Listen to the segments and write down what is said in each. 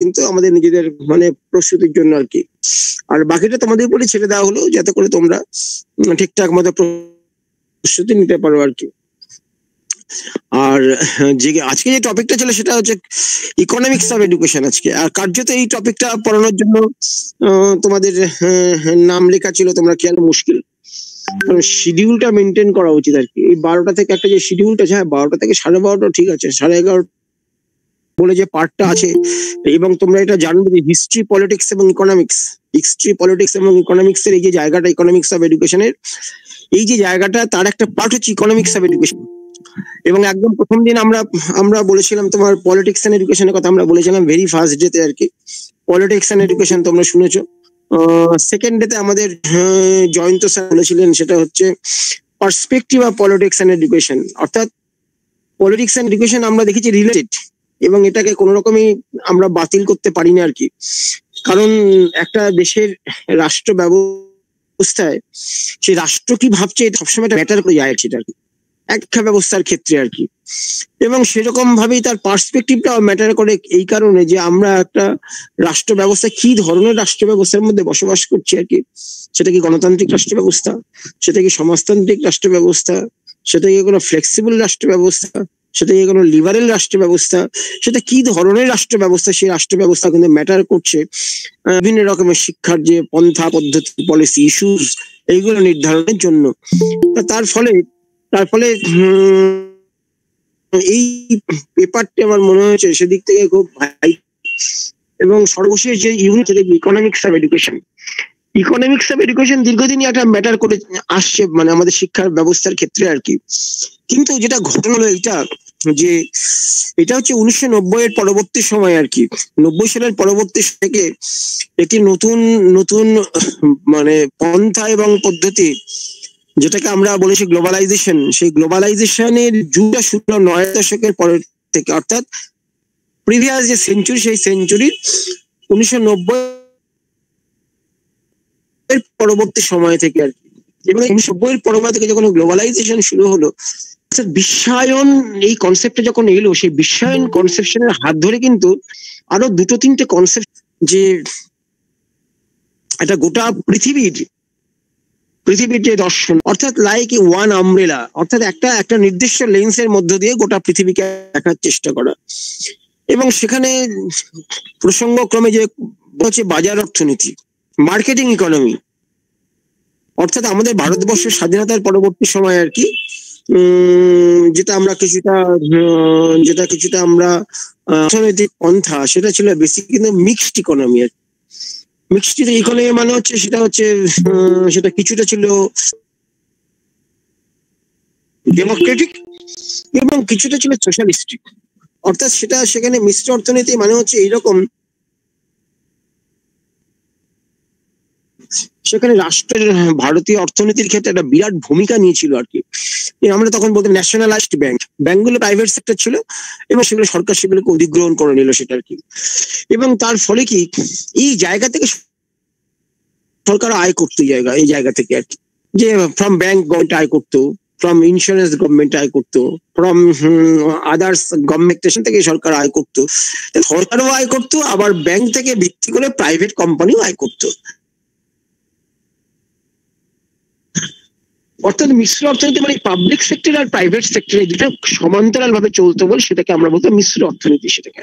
কিন্তু আমাদের নিজেদের মানে প্রস্তুতির জন্য আর কি। আর বাকিটা তোমাদের উপরে ছেড়ে দেওয়া হলো, যাতে করে তোমরা ঠিকঠাক মতো প্রস্তুতি নিতে পারো আর কি। আর যে আজকে যে টপিকটা ছিল সেটা হচ্ছে ইকোনমিক্স অফ এডুকেশন আজকে। আর কার্যত এই টপিকটা পড়ানোর জন্য তোমাদের নাম লেখা ছিল, তোমরা খেয়াল মুশকিল। শিডিউলটা মেনটেন করা উচিত আর কি। এই বারোটা থেকে একটা যে শিডিউলটা আছে হ্যাঁ বারোটা থেকে সাড়ে বারোটা ঠিক আছে, সাড়ে এগারো বলে যে পার্টটা আছে, এবং তোমরা এটা জানবে যে হিস্ট্রি পলিটিক্স এবং ইকোনমিক্স হিস্ট্রি পলিটিক্স এবং ইকোনমিক্স এর এই যে জায়গাটা ইকোনমিক্স অফ এডুকেশনের এই যে জায়গাটা তার একটা পার্ট হচ্ছে ইকোনমিক্স অফ এডুকেশন এবং একদম প্রথম দিন আমরা আমরা বলেছিলাম তোমার পলিটিক্স এন্ড এডুকেশনের কথা আমরা বলেছিলাম ভেরি ফার্স্ট ডেতে আর কি। পলিটিক্স এন্ড এডুকেশন তোমরা শুনেছো। সেকেন্ড ডেতে আমাদের জয়ন্ত স্যার বলেছিলেন সেটা হচ্ছে perspective of politics and education অর্থাৎ পলিটিক্স এন্ড এডুকেশন আমরা দেখেছি রিলেটেড এবং এটাকে কোনো রকমই আমরা বাতিল করতে পারি না আর কি। কারণ একটা দেশের রাষ্ট্র ব্যবস্থায় সেই রাষ্ট্র কি ভাবছে, এটা সবসময় ম্যাটার করে যায় সেটা আর কি। একটা ব্যবস্থার ক্ষেত্রে আর কি। এবং সেরকম ভাবেই তার পার্সপেক্টিভটা ম্যাটার করে এই কারণে যে আমরা একটা রাষ্ট্র ব্যবস্থা কি ধরনের রাষ্ট্র ব্যবস্থার মধ্যে বসবাস করছি আর কি। সেটা কি গণতান্ত্রিক রাষ্ট্র ব্যবস্থা? সেটা কি সমাজতান্ত্রিক রাষ্ট্র ব্যবস্থা? সেটা কি কোনো ফ্লেক্সিবল রাষ্ট্র ব্যবস্থা? সেটা কোনো লিবারেল রাষ্ট্র ব্যবস্থা সেটা কি ধরনের রাষ্ট্র ব্যবস্থা সেই রাষ্ট্র ব্যবস্থা কিন্তু ম্যাটার করছে। বিভিন্ন রকমের শিক্ষার যে পন্থা পদ্ধতি পলিসি ইস্যুস এইগুলো নির্ধারণের জন্য। তার ফলে তার ফলে এই পেপারটি আমার মনে হয়েছে সেদিক থেকে খুব ভাই এবং সর্বশেষ যে unit economics of education economics of education দীর্ঘদিনই একটা ম্যাটার করে আসছে মানে আমাদের শিক্ষার ব্যবস্থার ক্ষেত্রে আর কি। কিন্তু যেটা ঘটনা হলো এটা যে এটা হচ্ছে উনিশশো নব্বই এর পরবর্তী সময় আর কি। নব্বই সালের পরবর্তী থেকে একটি নতুন নতুন মানে পন্থা এবং পদ্ধতি যেটাকে আমরা বলেছি গ্লোবালাইজেশন সেই গ্লোবালাইজেশনের যুগটা শুরু নয় দশকের পরের থেকে। অর্থাৎ প্রিভিয়াস যে সেঞ্চুরি সেই সেঞ্চুরির উনিশশো নব্বই এর পরবর্তী সময় থেকে আর কি। এবং উনিশশো নব্বই পরবর্তী থেকে যখন গ্লোবালাইজেশন শুরু হলো বিশ্বায়ন এই কনসেপ্টে যখন এলো সেই বিশ্বায়ন কনসেপশনের হাত ধরে কিন্তু আরও দুটো তিনটে কনসেপ্ট যে একটা গোটা পৃথিবীর পৃথিবীর যে দর্শন অর্থাৎ লাইক ওয়ান আমব্রেলা অর্থাৎ একটা একটা নির্দিষ্ট লেন্সের মধ্য দিয়ে গোটা পৃথিবীকে দেখার চেষ্টা করা। এবং সেখানে প্রসঙ্গক্রমে যে হচ্ছে বাজার অর্থনীতি মার্কেটিং ইকোনমি অর্থাৎ আমাদের ভারতবর্ষের স্বাধীনতার পরবর্তী সময় আর কি যেটা আমরা কিছুটা যেটা কিছুটা আমরা অর্থনৈতিক পন্থা, সেটা ছিল বেসিক কিন্তু মিক্সড ইকোনমি মিক্সড ইকোনমি মানে হচ্ছে, সেটা হচ্ছে সেটা কিছুটা ছিল ডেমোক্রেটিক এবং কিছুটা ছিল সোশ্যালিস্টিক অর্থাৎ সেটা সেখানে মিশ্র অর্থনীতি মানে হচ্ছে এইরকম সেখানে রাষ্ট্রের, ভারতীয় অর্থনীতির ক্ষেত্রে একটা বিরাট ভূমিকা নিয়েছিল আর কি। আমরা তখন বলতাম ন্যাশনালাইজড ব্যাংক ব্যাংকগুলো প্রাইভেট সেক্টর ছিল এবং সেগুলো সরকার সেগুলোকে অধিগ্রহণ করে নিল সেটা আর কি। এবং তার ফলে কি, এই জায়গা থেকে সরকার আয় করতো জায়গা, এই জায়গা থেকে আর কি। যে ফ্রম ব্যাংক গভর্নমেন্ট আয় করতো ফ্রম ইন্স্যুরেন্স গভর্নমেন্ট আয় করতো ফ্রম আদার্স গভর্নমেন্ট স্টেশন থেকে সরকার আয় করতো। সরকারও আয় করতো, আবার ব্যাংক থেকে ভিত্তি করে প্রাইভেট কোম্পানিও আয় করতো। অর্থাৎ মিশ্র অর্থনীতি মানে পাবলিক সেক্টর আর প্রাইভেট সেক্টর এই দুটো সমান্তরাল ভাবে চলতে বলে সেটাকে আমরা বলতাম মিশ্র অর্থনীতি সেটাকে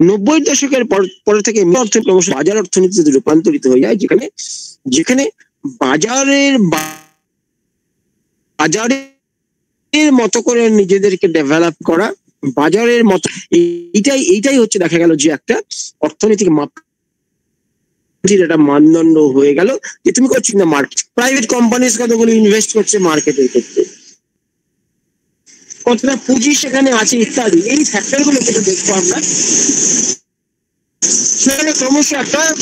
নব্বই দশকের পর থেকে বাজার অর্থনীতিতে রূপান্তরিত হয়ে যায়, যেখানে যেখানে বাজারের বাজারের মতো করে নিজেদেরকে ডেভেলপ করা, বাজারের মতো এইটাই এইটাই হচ্ছে দেখা গেল যে একটা অর্থনৈতিক মাপ একটা মানদণ্ড হয়ে গেল যে তুমি করছি না মার্কেট প্রাইভেট কোম্পানিজ কতগুলো ইনভেস্ট করছে মার্কেটের ক্ষেত্রে? কতটা পুঁজি সেখানে আছে ইত্যাদি, এই ফ্যাক্টরগুলো যেটা দেখব আমরা। সেখানে ক্রমশ একটা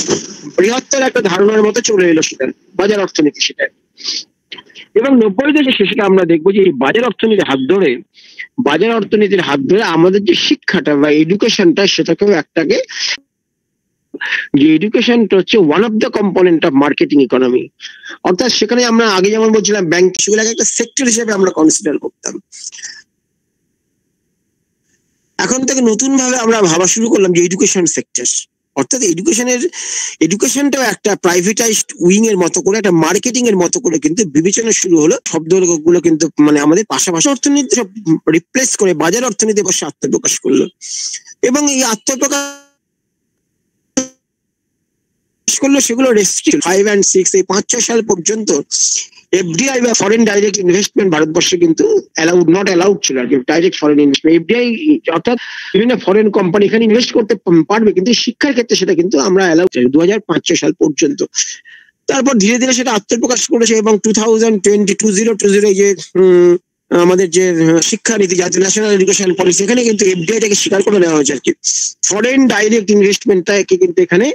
বৃহত্তর একটা ধারণার মতো চলে এলো সেটা, বাজার অর্থনীতি সেটা। এবং নব্বই দশকের শেষে আমরা দেখব যে এই বাজার অর্থনীতির হাত ধরে, বাজার অর্থনীতির হাত ধরে আমাদের যে শিক্ষাটা বা এডুকেশনটা সেটাকেও একটাকে যে এডুকেশনটা হচ্ছে one of the component of marketing economy অর্থাৎ সেখানে আমরা আগে যেমন বলছিলাম ব্যাংক সেগুলোকে একটা সেক্টর হিসেবে আমরা কনসিডার করতাম। এখন থেকে নতুন ভাবে আমরা ভাবা শুরু করলাম যে এডুকেশন সেক্টর অর্থাৎ এডুকেশনের এডুকেশনটাও একটা প্রাইভেটাইজড উইং এর মতো করে, একটা মার্কেটিং এর মতো করে কিন্তু বিবেচনা শুরু হলো। শব্দগুলো কিন্তু মানে আমাদের পাশাপাশি অর্থনীতি সব রিপ্লেস করে বাজার অর্থনীতি বসে আত্মপ্রকাশ করল। এবং এই আত্মপ্রকাশ করল, সেগুলো রেস্ট্রিক্ট ফাইভ অ্যান্ড সিক্স এই পাঁচ, ছয় সাল পর্যন্ত এফডিআই বা ফরেন ডাইরেক্ট ইনভেস্টমেন্ট ভারতবর্ষে কিন্তু অ্যালাউড নট অ্যালাউড ছিল আর কি। ডাইরেক্ট ফরেন ইনভেস্টমেন্ট এফডিআই অর্থাৎ বিভিন্ন ফরেন কোম্পানি এখানে ইনভেস্ট করতে পারবে, কিন্তু শিক্ষার ক্ষেত্রে সেটা কিন্তু আমরা অ্যালাউড দু হাজার সাল পর্যন্ত। তারপর ধীরে ধীরে সেটা আত্মপ্রকাশ করেছে এবং two thousand twenty two zero two zero যে আমাদের যে শিক্ষানীতি জাতীয় ন্যাশনাল এডুকেশন পলিসি এখানে কিন্তু এফডিআইটাকে স্বীকার করে নেওয়া হয়েছে আর কি। ফরেন ডাইরেক্ট ইনভেস্টমেন্টটাকে কিন্তু এখানে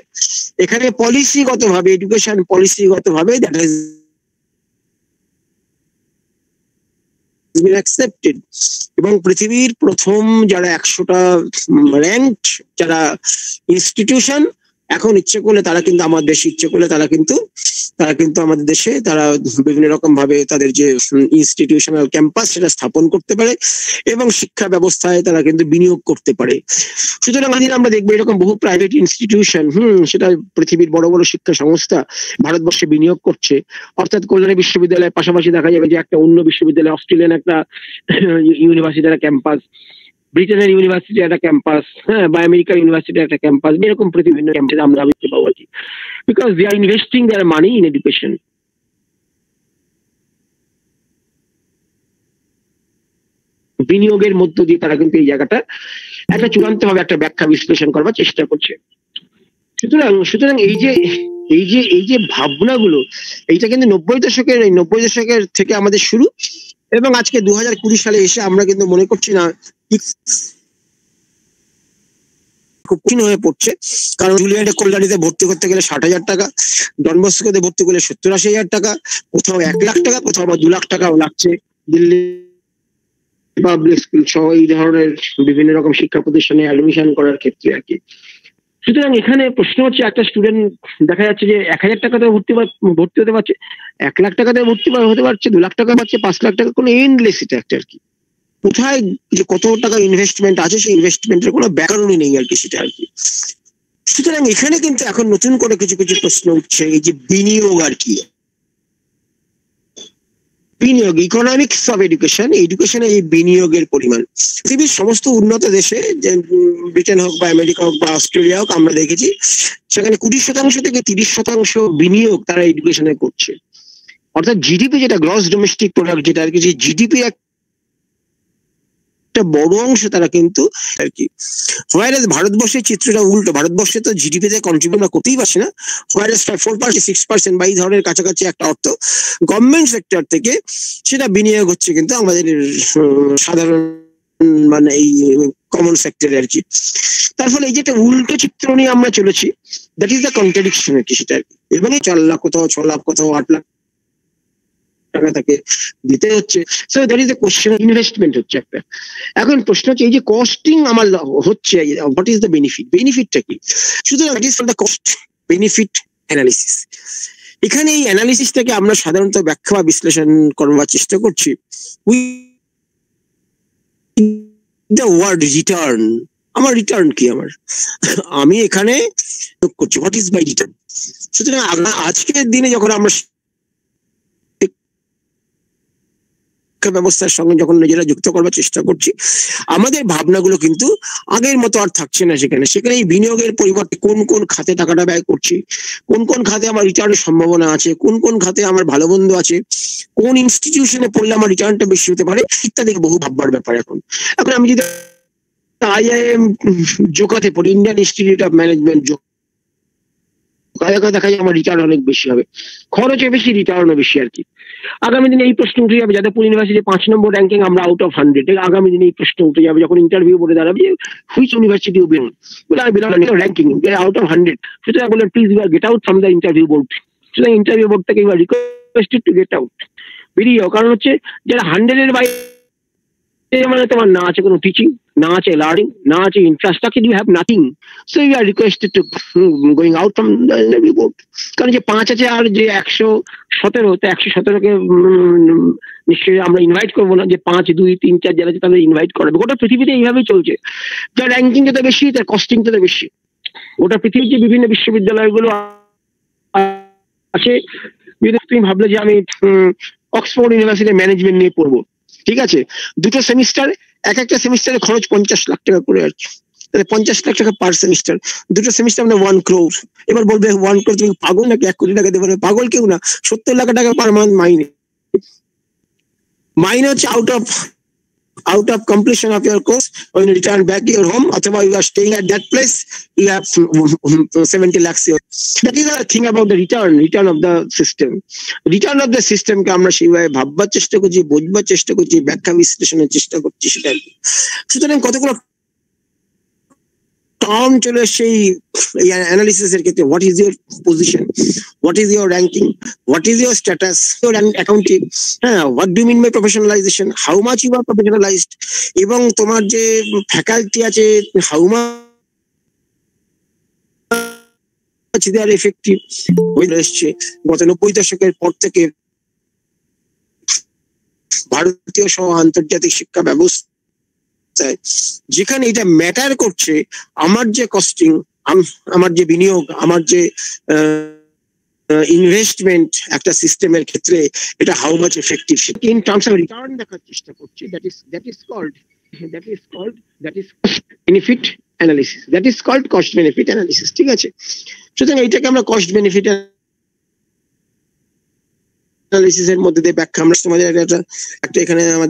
এখানে পলিসিগত ভাবে এডুকেশন পলিসিগত ভাবে দ্যাট ইজ অ্যাকসেপ্টেড এবং পৃথিবীর প্রথম যারা একশোটা র্যাঙ্ক যারা ইনস্টিটিউশন এখন ইচ্ছে করলে তারা কিন্তু আমার দেশে, ইচ্ছে করলে তারা কিন্তু তারা কিন্তু আমাদের দেশে, তারা বিভিন্ন রকম ভাবে তাদের যে ইনস্টিটিউশনাল ক্যাম্পাস সেটা স্থাপন করতে পারে এবং শিক্ষা ব্যবস্থায় তারা কিন্তু বিনিয়োগ করতে পারে। সুতরাং আজ আমরা দেখব এরকম বহু প্রাইভেট ইনস্টিটিউশন হম, সেটা পৃথিবীর বড় বড় শিক্ষা সংস্থা ভারতবর্ষে বিনিয়োগ করছে। অর্থাৎ কল্যাণী বিশ্ববিদ্যালয়ের পাশাপাশি দেখা যাবে যে একটা অন্য বিশ্ববিদ্যালয়, অস্ট্রেলিয়ান একটা ইউনিভার্সিটির ক্যাম্পাস ব্রিটেনের ইউনিভার্সিটি একটা ক্যাম্পাস হ্যাঁ বা আমেরিকার ইউনিভার্সিটি একটা ক্যাম্পাস এরকম বিভিন্ন ক্যাম্পাসে আমরা দেখতে পাবো আর কি because they are investing their money in education বিনিয়োগের মধ্য দিয়ে তারা কিন্তু এই জায়গাটা একটা চূড়ান্ত ভাবে একটা ব্যাখ্যা বিশ্লেষণ করবার চেষ্টা করছে। সুতরাং সুতরাং এই যে এই যে এই যে ভাবনাগুলো, এইটা কিন্তু নব্বই দশকের নব্বই দশকের থেকে আমাদের শুরু। এবং আজকে দু হাজার কুড়ি সালে এসে আমরা কিন্তু মনে করছি না খুব কঠিন হয়ে পড়ছে। কারণ জুলিয়ানে কল্যাণীতে ভর্তি করতে গেলে ষাট হাজার টাকা ডনবস্কোতে ভর্তি করলে সত্তর আশি হাজার টাকা, কোথাও এক লাখ টাকা, কোথাও বা দু লাখ টাকাও লাগছে। দিল্লি পাবলিক স্কুল সহ এই ধরনের বিভিন্ন রকম শিক্ষা প্রতিষ্ঠানে অ্যাডমিশন করার ক্ষেত্রে আর কি। সুতরাং এখানে প্রশ্ন হচ্ছে, একটা স্টুডেন্ট দেখা যাচ্ছে যে এক হাজার টাকাতে ভর্তি ভর্তি হতে পারছে, এক লাখ টাকাতে ভর্তি হতে পারছে, দু লাখ টাকা পাচ্ছে, পাঁচ লাখ টাকা কোনো এন্ডলেস এটা একটা আর কি। কোথায় যে কত টাকা ইনভেস্টমেন্ট আছে, সেই ইনভেস্টমেন্টের কোনো ব্যাকরণই নেই আর কি সেটা আর কি। সুতরাং এখানে কিন্তু এখন নতুন করে কিছু কিছু প্রশ্ন উঠছে, এই যে বিনিয়োগ আর কি। বিনিয়োগ ইকোনমিক্স অফ এডুকেশন এডুকেশনে এই বিনিয়োগের পরিমাণ। পৃথিবীর সমস্ত উন্নত দেশে, যে ব্রিটেন হোক বা আমেরিকা হোক বা অস্ট্রেলিয়া হোক, আমরা দেখেছি, সেখানে কুড়ি শতাংশ থেকে তিরিশ শতাংশ বিনিয়োগ তারা এডুকেশনে করছে। অর্থাৎ জিডিপি যেটা গ্রস ডোমেস্টিক প্রোডাক্ট যেটা আর কি জিডিপি একটা বড় অংশ তারা কিন্তু আর কি। হোয়ারাস ভারতবর্ষের চিত্রটা উল্টো, ভারতবর্ষে তো জিডিপি জিডিপিতে কন্ট্রিবিউট করতেই পারছে না। Whereas four percent six percent বা এই ধরনের কাছাকাছি একটা অর্থ গভর্নমেন্ট সেক্টর থেকে সেটা বিনিয়োগ হচ্ছে কিন্তু আমাদের সাধারণ মানে এই কমন সেক্টরে আর কি। তার ফলে এই যে একটা উল্টো চিত্র নিয়ে আমরা চলেছি দ্যাট ইজ দ্য কন্ট্রাডিকশন আর কি সেটা আর কি। এবং চার লাখ কোথাও, ছ লাখ কোথাও, আট লাখ টাকা তাকে দিতে হচ্ছে। So that is the question investment হচ্ছে একটা। এখন প্রশ্ন হচ্ছে, এই যে কস্টিং আমার হচ্ছে হোয়াট ইজ দ্য বেনিফিট বেনিফিটটা কি? সুতরাং that is the cost benefit analysis এখানে এই অ্যানালিসিসটাকে আমরা সাধারণত ব্যাখ্যা বা বিশ্লেষণ করবার চেষ্টা করছি। উই দ্য ওয়ার্ড রিটার্ন আমার রিটার্ন কি আমার? আমি এখানে করছি হোয়াট ইজ মাই রিটার্ন সুতরাং আজকের দিনে যখন আমরা শিক্ষা ব্যবস্থার সঙ্গে যখন নিজেরা যুক্ত করবার চেষ্টা করছি, আমাদের ভাবনাগুলো কিন্তু আগের মতো আর থাকছে না সেখানে। সেখানে এই বিনিয়োগের পরিবর্তে কোন কোন খাতে টাকাটা ব্যয় করছি, কোন কোন খাতে আমার রিটার্নের সম্ভাবনা আছে, কোন কোন খাতে আমার ভালো বন্ধু আছে, কোন ইনস্টিটিউশনে পড়লে আমার রিটার্নটা বেশি হতে পারে ইত্যাদি বহু ভাববার ব্যাপার এখন। এখন আমি যদি আইআইএম জোকাতে পড়ি ইন্ডিয়ান ইনস্টিটিউট অফ ম্যানেজমেন্ট দেখা যায় আমার রিটার্ন অনেক বেশি হবে। খরচে বেশি, রিটার্নও বেশি আর কি। আগামী দিনে এই প্রশ্ন উঠে যাবে। যাদবপুর ইউনিভার্সিটি পাঁচ নম্বর র্যাঙ্কিং আমরা আউট অফ হান্ড্রেড আগামী দিনে এই প্রশ্ন উঠে যাবে। যখন ইন্টারভিউ বলে দাঁড়াবে, যে which university you belong belong ranking out of hundred সুতরাং বলে please you are get out from the interview board সুতরাং ইন্টারভিউ বোর্ড থেকে you requested to get out বেরিয়ে যাও। কারণ হচ্ছে, যারা হান্ড্রেডের বাইরে মানে তোমার না আছে কোনো টিচিং না আছে লার্নিং না আছে infrastructure you have nothing so you are requested to going out from report কারণ যে পাঁচ আছে আর যে একশো সতেরো, তো একশো সতেরোকে নিশ্চয়ই আমরা ইনভাইট করব না, যে পাঁচ, দুই, তিন, চার যারা আছে তাদের ইনভাইট করাবে। গোটা পৃথিবীতে এইভাবেই চলছে। যার র্যাঙ্কিং যত বেশি, তার কস্টিং তত বেশি। গোটা পৃথিবীর যে বিভিন্ন বিশ্ববিদ্যালয়গুলো আছে বিভিন্ন- তুমি ভাবলে যে আমি অক্সফোর্ড ইউনিভার্সিটি ম্যানেজমেন্ট নিয়ে পড়ব, ঠিক আছে? দুটো সেমিস্টার এক একটা সেমিস্টারে খরচ পঞ্চাশ লাখ টাকা করে আর তাহলে পঞ্চাশ লাখ টাকা পার সেমিস্টার দুটো সেমিস্টার মানে ওয়ান ক্রোর এবার বলবে ওয়ান ক্রোর তুমি পাগল নাকি? এক কোটি টাকা দেবে পাগল কেউ না। সত্তর লাখ টাকা পার মান্থ মাইনে। মাইনে হচ্ছে out of out of completion of your course when you return back to your home or you are staying at that place you have 70 lakhs here. that is the thing about the return return of the system return of the system কে আমরা সেইভাবে ভাববার চেষ্টা করছি বোঝবার চেষ্টা করছি ব্যাখ্যা বিশ্লেষণের চেষ্টা করছি সেটা সুতরাং কতগুলো টার্ম চলে সেই অ্যানালিসিস এর ক্ষেত্রে what is your position what is your ranking what is your status your accounting হ্যাঁ what do mean by professionalisation how much you are professionalised এবং তোমার যে ফ্যাকাল্টি আছে হাউ মাচ দে আর এসছে। গত নব্বই দশকের পর থেকে ভারতীয় সহ আন্তর্জাতিক শিক্ষা ব্যবস্থায় যেখানে এটা ম্যাটার করছে, আমার যে কস্টিং আমার যে বিনিয়োগ, আমার যে ইনভেস্টমেন্ট একটা সিস্টেমের ক্ষেত্রে এটা how much effective in terms of return দেখার চেষ্টা করছে that is that is called that is called that is benefit analysis that is called cost benefit analysis ঠিক আছে? সুতরাং এইটাকে আমরা কস্ট বেনিফিট অ্যানালিসিস এর মধ্যে দিয়ে ব্যাখ্যা, আমরা তোমাদের একটা একটা এখানে আমার